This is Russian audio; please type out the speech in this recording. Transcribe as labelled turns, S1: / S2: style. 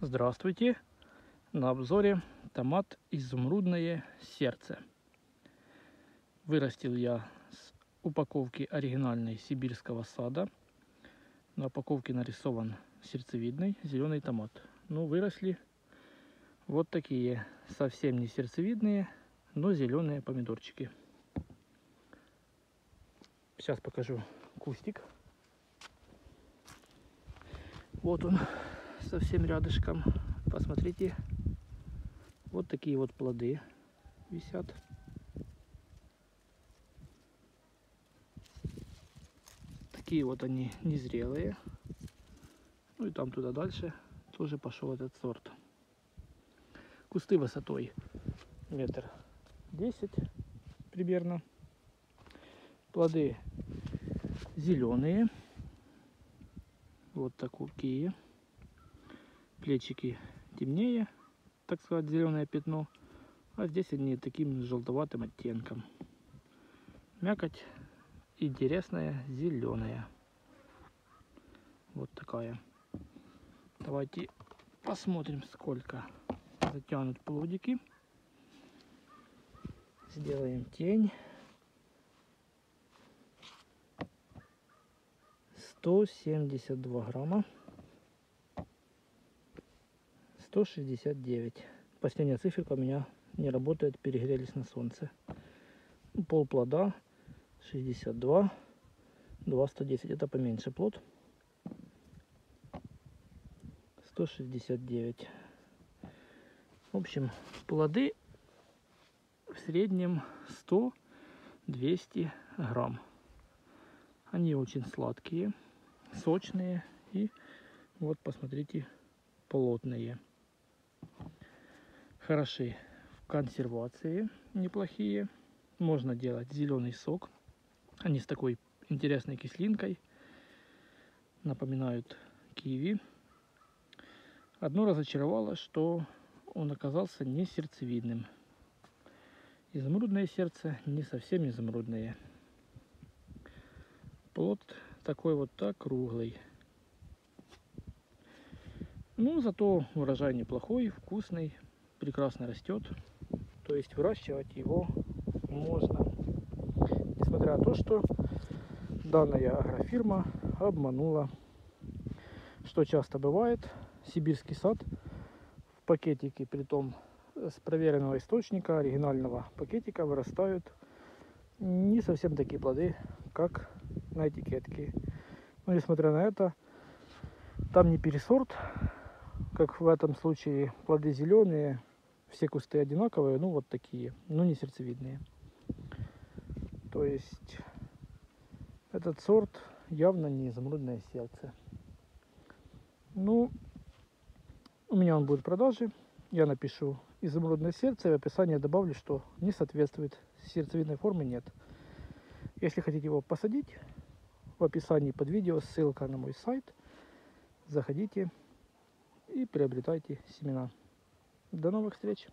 S1: Здравствуйте! На обзоре томат изумрудное сердце. Вырастил я с упаковки оригинальной сибирского сада. На упаковке нарисован сердцевидный зеленый томат. Ну, выросли вот такие совсем не сердцевидные, но зеленые помидорчики. Сейчас покажу кустик. Вот он совсем рядышком. Посмотрите, вот такие вот плоды висят. Такие вот они незрелые. Ну и там туда дальше тоже пошел этот сорт. Кусты высотой метр десять примерно. Плоды зеленые. Вот такие плечики темнее, так сказать, зеленое пятно. А здесь они таким желтоватым оттенком. Мякоть интересная, зеленая. Вот такая. Давайте посмотрим, сколько затянут плодики. Сделаем тень. 172 грамма. 169. Последняя циферка у меня не работает, перегрелись на солнце. Пол плода 62, 2, 110. Это поменьше плод. 169. В общем, плоды в среднем 100-200 грамм. Они очень сладкие, сочные и вот посмотрите, плотные хороши в консервации, неплохие. Можно делать зеленый сок. Они с такой интересной кислинкой. Напоминают киви. Одно разочаровало, что он оказался не сердцевидным. Изумрудное сердце не совсем изумрудное. Плод такой вот так круглый. Ну, зато урожай неплохой, вкусный прекрасно растет. То есть выращивать его можно. Несмотря на то, что данная агрофирма обманула. Что часто бывает, сибирский сад в пакетике, при том с проверенного источника, оригинального пакетика, вырастают не совсем такие плоды, как на этикетке. Но несмотря на это, там не пересорт, как в этом случае плоды зеленые, все кусты одинаковые, ну вот такие, но не сердцевидные. То есть этот сорт явно не изумрудное сердце. Ну, у меня он будет в продаже. Я напишу изумрудное сердце и в описании добавлю, что не соответствует сердцевидной формы нет. Если хотите его посадить, в описании под видео ссылка на мой сайт. Заходите и приобретайте семена. До новых встреч!